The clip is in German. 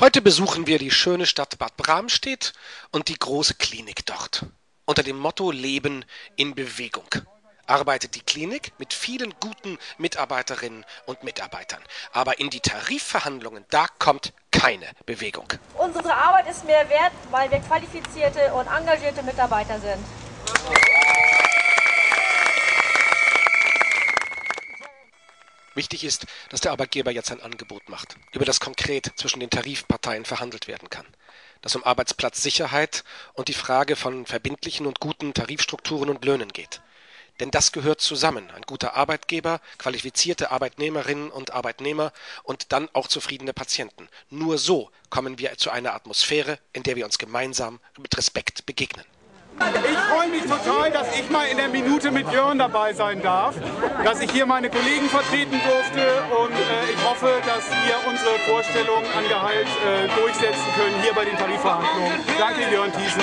Heute besuchen wir die schöne Stadt Bad Bramstedt und die große Klinik dort. Unter dem Motto Leben in Bewegung arbeitet die Klinik mit vielen guten Mitarbeiterinnen und Mitarbeitern. Aber in die Tarifverhandlungen, da kommt keine Bewegung. Unsere Arbeit ist mehr wert, weil wir qualifizierte und engagierte Mitarbeiter sind. Wichtig ist, dass der Arbeitgeber jetzt ein Angebot macht, über das konkret zwischen den Tarifparteien verhandelt werden kann. Dass um Arbeitsplatzsicherheit und die Frage von verbindlichen und guten Tarifstrukturen und Löhnen geht. Denn das gehört zusammen. Ein guter Arbeitgeber, qualifizierte Arbeitnehmerinnen und Arbeitnehmer und dann auch zufriedene Patienten. Nur so kommen wir zu einer Atmosphäre, in der wir uns gemeinsam mit Respekt begegnen. Ich freue mich total, dass ich mal in der Minute mit Jörn dabei sein darf, dass ich hier meine Kollegen vertreten durfte und äh, ich hoffe, dass wir unsere Vorstellungen an Gehalt äh, durchsetzen können hier bei den Tarifverhandlungen. Danke, Jörn Thiessen.